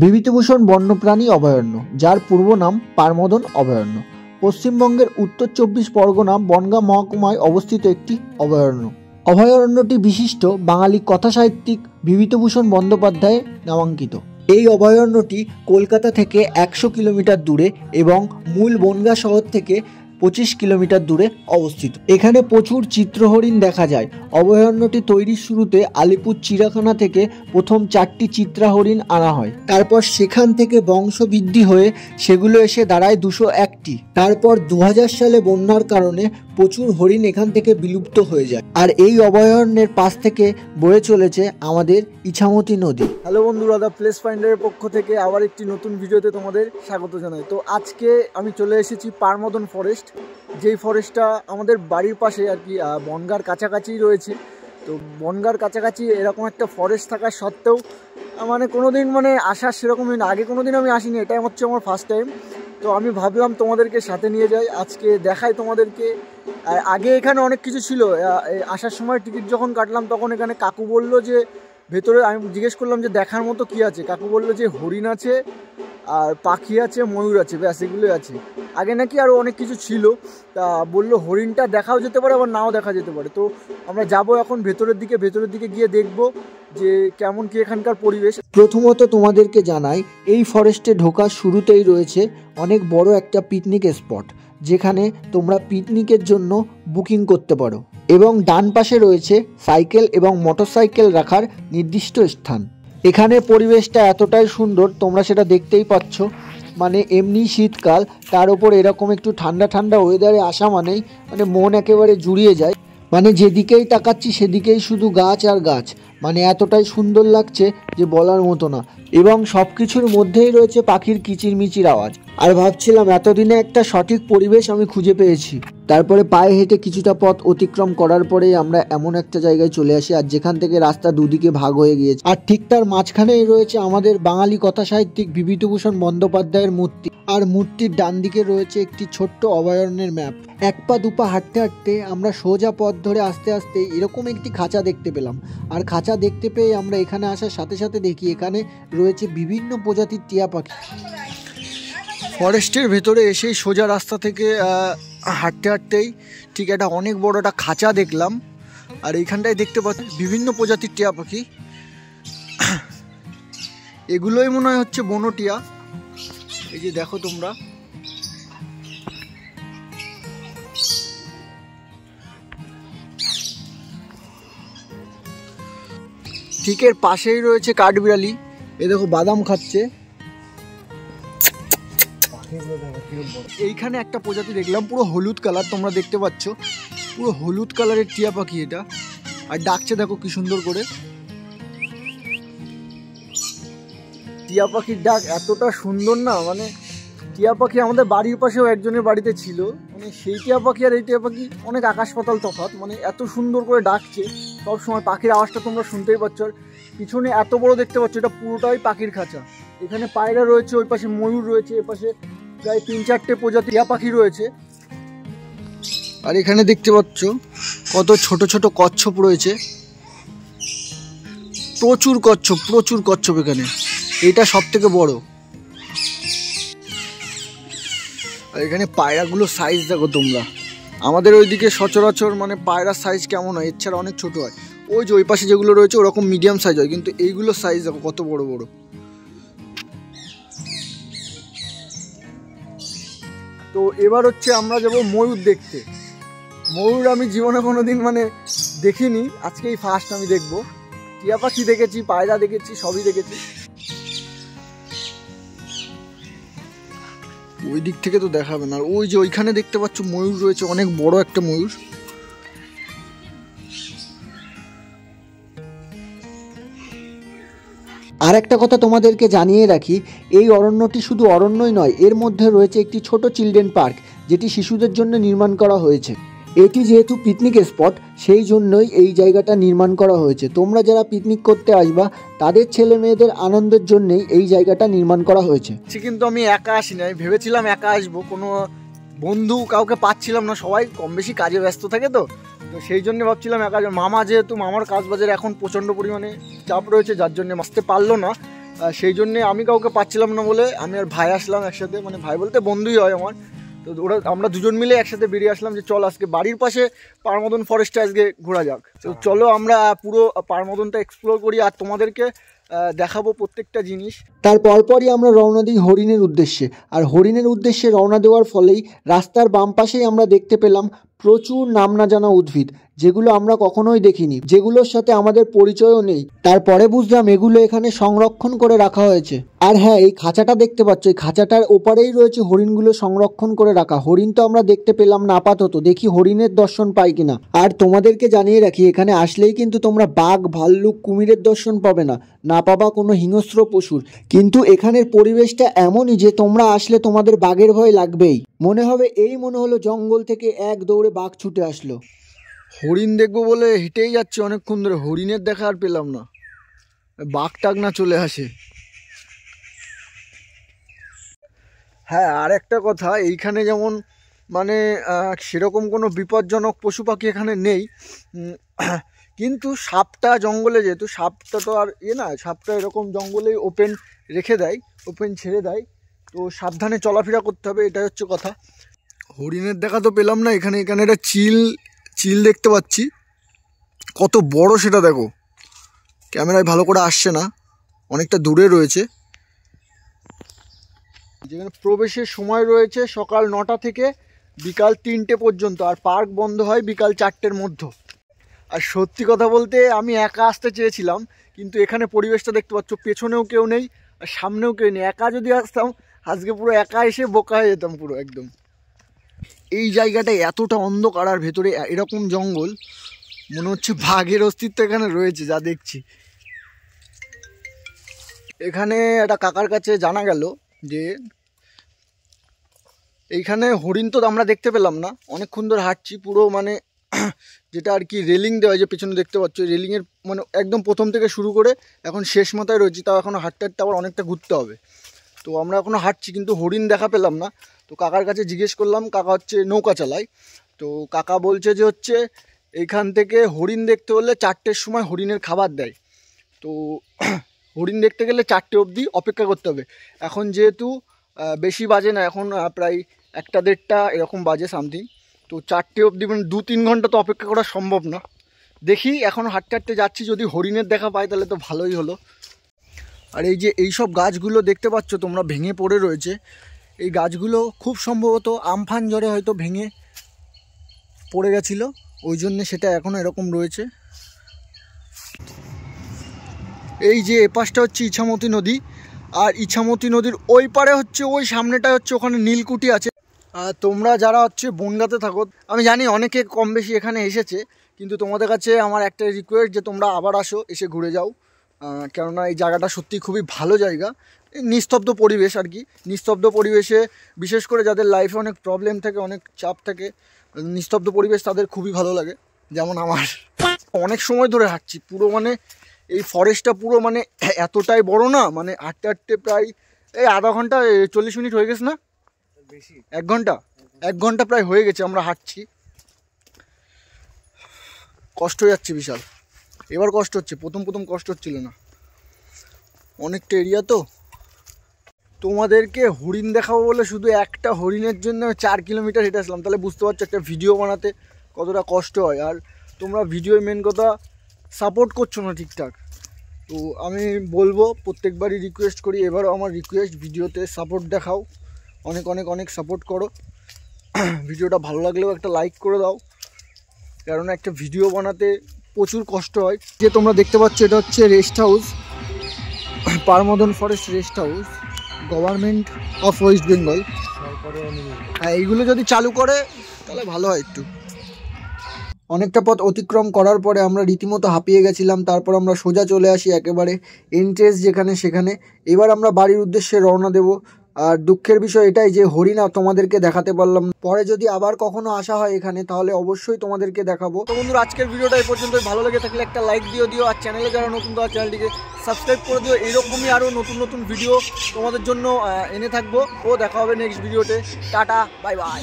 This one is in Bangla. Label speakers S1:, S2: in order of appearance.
S1: বিভূতিভূষণ বন্যপ্রাণী অভয়ারণ্য, যার পূর্ব নাম পারমদন অভয়ারণ্য। পশ্চিমবঙ্গের উত্তর চব্বিশ পরগনা বনগাঁ মহকুমায় অবস্থিত একটি অভয়ারণ্য। অভয়ারণ্যটি বিশিষ্ট বাঙালি কথাসাহিত্যিক বিভূতিভূষণ বন্দ্যোপাধ্যায়ের নামাঙ্কিত। এই অভয়ারণ্যটি কলকাতা থেকে একশো কিলোমিটার দূরে এবং মূল বনগাঁ শহর থেকে পঁচিশ কিলোমিটার দূরে অবস্থিত। এখানে প্রচুর চিত্রহরিণ দেখা যায়। অভয়ারণ্যটি তৈরির শুরুতে আলিপুর চিড়াখানা থেকে প্রথম চারটি চিত্রা হরিণ আনা হয়। তারপর সেখান থেকে বংশ বৃদ্ধি হয়ে সেগুলো এসে দাঁড়ায় দুশো একটি। তারপর দু হাজার সালে বন্যার কারণে প্রচুর হরিণ এখান থেকে বিলুপ্ত হয়ে যায়। আর এই অভয়ারণ্যের পাশ থেকে বয়ে চলেছে আমাদের ইছামতি নদী। হ্যালো বন্ধুরা দ্য প্লেস ফাইন্ডারের পক্ষ থেকে আবার একটি নতুন ভিডিওতে তোমাদের স্বাগত জানাই। তো আজকে আমি চলে এসেছি পারমদন ফরেস্ট যেই ফরেস্টটা আমাদের বাড়ির পাশে আর কি বনগাঁর কাছাকাছি রয়েছে। তো বনগাঁর কাছাকাছি এরকম একটা ফরেস্ট থাকা সত্ত্বেও মানে কোনো দিন মানে আসার সেরকম আগে কোনো দিন আমি আসিনি, এটাই হচ্ছে আমার ফার্স্ট টাইম তো আমি ভাবলাম তোমাদেরকে সাথে নিয়ে যাই। আজকে দেখাই তোমাদেরকে। আগে এখানে অনেক কিছু ছিল। আসার সময় টিকিট যখন কাটলাম, তখন এখানে কাকু বলল যে, ভেতরে আমি জিজ্ঞেস করলাম যে, দেখার মতো কি আছে? কাকু বলল যে, হরিণ আছে। আর পাখি আছে, ময়ূর আছে, ব্যাস, এগুলোই আছে। আগে নাকি আরও অনেক কিছু ছিল, তা বলল হরিণটা দেখাও যেতে পারে, আবার নাও দেখা যেতে পারে। তো আমরা যাব এখন ভেতরের দিকে ভেতরের দিকে গিয়ে দেখব যে কেমন কি এখানকার পরিবেশ। প্রথমত তোমাদেরকে জানাই, এই ফরেস্টে ঢোকার শুরুতেই রয়েছে অনেক বড় একটা পিকনিক স্পট যেখানে তোমরা পিকনিকের জন্য বুকিং করতে পারো। এবং ডান পাশে রয়েছে সাইকেল এবং মোটরসাইকেল রাখার নির্দিষ্ট স্থান। এখানে পরিবেশটা এতটাই সুন্দর, তোমরা সেটা দেখতেই পাচ্ছ। মানে এমনি শীতকাল, তার উপর এরকম একটু ঠান্ডা ঠান্ডা ওয়েদারে আসা মানেই মানে মন একেবারে জুড়িয়ে যায়। মানে যেদিকেই তাকাচ্ছি সেদিকেই শুধু গাছ আর গাছ। মানে এতটাই সুন্দর লাগছে যে বলার মতো না। এবং সব কিছুর মধ্যেই রয়েছে পাখির কিচিরমিচির আওয়াজ। আর ভাবছিলাম এতদিনে একটা সঠিক পরিবেশ আমি খুঁজে পেয়েছি। তারপরে পায়ে হেঁটে কিছুটা পথ অতিক্রম করার পরেই আমরা এমন একটা জায়গায় চলে আসি, আর যেখান থেকে রাস্তা দুদিকে ভাগ হয়ে গিয়েছে। আর ঠিক তার মাঝখানেই রয়েছে আমাদের বাঙালি কথা সাহিত্যিক বিভূতিভূষণ বন্দ্যোপাধ্যায়ের মূর্তি। আর মূর্তির ডান দিকে রয়েছে একটি ছোট্ট অভয়ারণ্যের ম্যাপ। এক পা দুপা হাঁটতে হাঁটতে আমরা সোজা পথ ধরে আস্তে আস্তে এরকম একটি খাঁচা দেখতে পেলাম। আর খাঁচা দেখতে পেয়ে আমরা এখানে আসার সাথে সাথে দেখি এখানে রয়েছে বিভিন্ন প্রজাতির টিয়া পাখি। ফরেস্টের ভেতরে এসেই সোজা রাস্তা থেকে হাঁটতে হাঁটতেই ঠিক একটা অনেক বড় একটা খাঁচা দেখলাম। আর এইখানটায় দেখতে পাচ্ছি বিভিন্ন প্রজাতির টিয়া পাখি। এগুলোই মনে হয় হচ্ছে বনটিয়া। এই যে দেখো তোমরা। ঠিক এর পাশেই রয়েছে কাঠবিড়ালি। এ দেখো বাদাম খাচ্ছে। এইখানে একটা প্রজাতি দেখলাম, পুরো হলুদ কালার, তোমরা দেখতে পাচ্ছ। পুরো হলুদ কালারের টিয়া পাখি এটা। আর ডাকছে দেখো কি সুন্দর করে। টিয়া পাখির ডাক এতটা সুন্দর না মানে টিয়া পাখি আমাদের বাড়ির পাশেও একজনের বাড়িতে ছিল মানে সেই টিয়া পাখি আর এই টিয়া পাখি অনেক আকাশ পাতাল তফাৎ মানে এত সুন্দর করে ডাকছে, সব সময় পাখির আওয়াজটা তোমরা শুনতেই পাচ্ছ, আর পিছনে এত বড় দেখতে পাচ্ছ, এটা পুরোটাই পাখির খাঁচা, এখানে পায়রা রয়েছে, ওই পাশে ময়ূর রয়েছে, এ পাশে প্রায় তিন চারটে প্রজাতি টিয়া পাখি রয়েছে, আর এখানে দেখতে পাচ্ছ কত ছোট ছোট কচ্ছপ রয়েছে, প্রচুর কচ্ছপ প্রচুর কচ্ছপ এখানে এটা সব থেকে বড়। আর এখানে পায়রাগুলোর সাইজ দেখো তোমরা। আমাদের ওইদিকে সচরাচর মানে পায়রার সাইজ কেমন হয়? এছাড়া অনেক ছোট হয়। ওই যে ওই পাশে যেগুলো রয়েছে, ওরকম মিডিয়াম সাইজ হয়। কিন্তু এইগুলোর সাইজ দেখো কত বড় বড়। তো এবার হচ্ছে আমরা যাব ময়ূর দেখতে। ময়ূর আমি জীবনে কোনোদিন মানে দেখিনি। আজকেই ফার্স্ট আমি দেখব। টিয়া পাখি দেখেছি, পায়রা দেখেছি, সবই দেখেছি। ওই দিক থেকে তো দেখাবে না। আর ওই যে ওইখানে দেখতে পাচ্ছ ময়ূর রয়েছে, অনেক বড় একটা ময়ূর। আর একটা কথা তোমাদেরকে জানিয়ে রাখি, এই অরণ্যটি শুধু অরণ্যই নয়, এর মধ্যে রয়েছে একটি ছোট চিলড্রেন পার্ক, যেটি শিশুদের জন্য নির্মাণ করা হয়েছে। এটি যেহেতু পিকনিক স্পট সেই জন্যই এই জায়গাটা নির্মাণ করা হয়েছে। তোমরা যারা পিকনিক করতে আসবা, তাদের ছেলে মেয়েদের আনন্দের জন্যই এই জায়গাটা নির্মাণ করা হয়েছে। কিন্তু আমি একা আসিনি আমি ভেবেছিলাম একা আসব, কোনো বন্ধু কাউকে পাচ্ছিলাম না, সবাই কম বেশি কাজে ব্যস্ত থাকে তো। তো সেই জন্য ভাবছিলাম একা মামা যেহেতু মামার কাজ বাজারে এখন প্রচণ্ড পরিমাণে চাপ রয়েছে, যার জন্য আসতে পারল না। সেই জন্যে আমি কাউকে পাচ্ছিলাম না বলে আমি আর ভাই আসলাম একসাথে মানে ভাই বলতে বন্ধুই হয় আমার। তো ওরা আমরা দুজন মিলে একসাথে বেরিয়ে আসলাম যে চল আজকে বাড়ির পাশে পারমদন ফরেস্টে আজকে ঘোরা যাক। তো চলো আমরা পুরো পারমদনটা এক্সপ্লোর করি আর তোমাদেরকে দেখাবো প্রত্যেকটা জিনিস। তার পরপরই আমরা রওনা দিই হরিণের উদ্দেশ্যে। আর হরিণের উদ্দেশ্যে রওনা দেওয়ার ফলেই রাস্তার বাম পাশেই আমরা দেখতে পেলাম প্রচুর নাম না জানা উদ্ভিদ, যেগুলো আমরা কখনোই দেখিনি, যেগুলোর সাথে আমাদের পরিচয়ও নেই। তারপরে বুঝলাম এগুলো এখানে সংরক্ষণ করে রাখা হয়েছে। আর হ্যাঁ এই খাঁচাটা দেখতে পাচ্ছ, এই খাঁচাটার ওপারেই রয়েছে হরিণগুলো সংরক্ষণ করে রাখা। হরিণ তো আমরা দেখতে পেলাম না, আপাতত। দেখি হরিণের দর্শন পাই কিনা। আর তোমাদেরকে জানিয়ে রাখি, এখানে আসলেই কিন্তু তোমরা বাঘ, ভাল্লুক, কুমিরের দর্শন পাবে না। না পাবা কোনো হিংস্র পশুর। কিন্তু এখানের পরিবেশটা এমনই যে তোমরা আসলে তোমাদের বাঘের ভয় লাগবেই। মনে হবে এই মনে হলো জঙ্গল থেকে এক দৌড়ে বাঘ ছুটে আসলো। হরিণ দেখব বলে হেঁটেই যাচ্ছে, অনেকক্ষণ ধরে হরিণের দেখা আর পেলাম না। বাঘ টাক না চলে আসে। হ্যাঁ আর একটা কথা, এইখানে যেমন মানে সেরকম কোনো বিপজ্জনক পশু পাখি এখানে নেই। কিন্তু সাপটা জঙ্গলে যেহেতু, সাপটা তো আর ইয়ে না, সাপটা এরকম জঙ্গলেই ওপেন রেখে দেয় ওপেন ছেড়ে দেয়। তো সাবধানে চলাফেরা করতে হবে, এটাই হচ্ছে কথা। হরিণের দেখা তো পেলাম না, এখানে এখানে একটা চিল চিল দেখতে পাচ্ছি। কত বড় সেটা দেখো। ক্যামেরায় ভালো করে আসছে না, অনেকটা দূরে রয়েছে। যেখানে প্রবেশের সময় রয়েছে সকাল নটা থেকে বিকাল তিনটে পর্যন্ত, আর পার্ক বন্ধ হয় বিকাল চারটের মধ্যে। আর সত্যি কথা বলতে আমি একা আসতে চেয়েছিলাম, কিন্তু এখানে পরিবেশটা দেখতে পাচ্ছ, পেছনেও কেউ নেই, আর সামনেও কেউ নেই। একা যদি আসতাম, আজকে পুরো একা এসে বোকা হয়ে যেতাম পুরো একদম। এই জায়গাটা এতটা অন্ধকার আর ভেতরে এরকম জঙ্গল, মনে হচ্ছে বাঘের অস্তিত্ব এখানে রয়েছে, যা দেখছি। এখানে একটা কাকার কাছে জানা গেল যে, এইখানে হরিণ তো আমরা দেখতে পেলাম না। অনেকক্ষণ ধরে হাঁটছি, পুরো মানে যেটা আর কি রেলিং দেওয়া যে পেছনে দেখতে পাচ্ছ রেলিংয়ের মানে একদম প্রথম থেকে শুরু করে এখন শেষ মাথায় রয়েছি, তাও এখনও হাঁটতে হাঁটতে আবার অনেকটা ঘুরতে হবে। তো আমরা এখনও হাঁটছি, কিন্তু হরিণ দেখা পেলাম না। তো কাকার কাছে জিজ্ঞেস করলাম, কাকা হচ্ছে নৌকা চালায়। তো কাকা বলছে যে হচ্ছে, এইখান থেকে হরিণ দেখতে হলে চারটের সময় হরিণের খাবার দেয়। তো হরিণ দেখতে গেলে চারটে অবধি অপেক্ষা করতে হবে। এখন যেহেতু বেশি বাজে না, এখন প্রায় একটা দেড়টা, এরকম বাজে সামথিং তো চারটে অবধি মানে দু তিন ঘণ্টা তো অপেক্ষা করা সম্ভব না। দেখি, এখন হাঁটতে হাঁটতে যাচ্ছি, যদি হরিণের দেখা পাই তাহলে তো ভালোই হলো। আর এই যে এই সব গাছগুলো দেখতে পাচ্ছ তোমরা ভেঙে পড়ে রয়েছে, এই গাছগুলো খুব সম্ভবত আমফান জ্বরে হয়তো ভেঙে পড়ে গেছিল, ওই জন্যে সেটা এখনও এরকম রয়েছে। এই যে এপাশটা হচ্ছে ইছামতি নদী, আর ইছামতি নদীর ওই পারে হচ্ছে, ওই সামনেটা হচ্ছে ওখানে নীলকুঠি আছে। আর তোমরা যারা হচ্ছে বনগাতে থাকো, আমি জানি অনেকে কম বেশি এখানে এসেছে, কিন্তু তোমাদের কাছে আমার একটা রিকোয়েস্ট যে তোমরা আবার আসো, এসে ঘুরে যাও। কেননা এই জায়গাটা সত্যি খুবই ভালো জায়গা। এই নিস্তব্ধ পরিবেশ আর কি। নিস্তব্ধ পরিবেশে বিশেষ করে যাদের লাইফে অনেক প্রবলেম থাকে অনেক চাপ থাকে নিস্তব্ধ পরিবেশ তাদের খুবই ভালো লাগে। যেমন আমার। অনেক সময় ধরে হাঁটছি। পুরো মানে এই ফরেস্টটা পুরো মানে এতটাই বড় না মানে হাঁটতে হাঁটতে প্রায় এই আধা ঘণ্টা চল্লিশ মিনিট হয়ে গেছে না?
S2: বেশি।
S1: এক ঘণ্টা? এক ঘণ্টা প্রায় হয়ে গেছে আমরা হাঁটছি। কষ্ট যাচ্ছে বিশাল। এবার কষ্ট হচ্ছে, প্রথম প্রথম কষ্ট হচ্ছিল না। অনেকটা এরিয়া তো। তোমাদেরকে হরিণ দেখাবো বলে শুধু একটা হরিণের জন্য চার কিলোমিটার হেঁটে আসলাম। তাহলে বুঝতে পারছ একটা ভিডিও বানাতে কতটা কষ্ট হয়। আর তোমরা ভিডিওর মেন কথা সাপোর্ট করছ না ঠিকঠাক। তো আমি বলব, প্রত্যেকবারই রিকোয়েস্ট করি, এবারও আমার রিকোয়েস্ট ভিডিওতে সাপোর্ট দেখাও। অনেক অনেক অনেক সাপোর্ট করো। ভিডিওটা ভালো লাগলেও একটা লাইক করে দাও। কারণ একটা ভিডিও বানাতে প্রচুর কষ্ট হয়। যে তোমরা দেখতে পাচ্ছ এটা হচ্ছে rest house Paramadan forest rest house government of West Bengal হ্যাঁ এইগুলো যদি চালু করে, তাহলে ভালো হয় একটু। অনেকটা পথ অতিক্রম করার পরে আমরা রীতিমতো হাঁপিয়ে গেছিলাম, তারপর আমরা সোজা চলে আসি একেবারে এন্ট্রেন্স যেখানে সেখানে। এবার আমরা বাড়ির উদ্দেশ্যে রওনা দেব। আর দুঃখের বিষয় এটাই যে হরিণা তোমাদেরকে দেখাতে পারলাম। পরে যদি আবার কখনো আসা হয় এখানে, তাহলে অবশ্যই তোমাদেরকে দেখাবো। তো বন্ধুরা, আজকের ভিডিওটা এই পর্যন্ত ভালো লেগে থাকলে একটা লাইক দিও দিও, আর চ্যানেলে যারা নতুন, তারা চ্যানেলটিকে সাবস্ক্রাইব করে দিও। এরকমই আরও নতুন নতুন ভিডিও তোমাদের জন্য এনে থাকব। ও দেখা হবে নেক্সট ভিডিওতে টাটা বাই বাই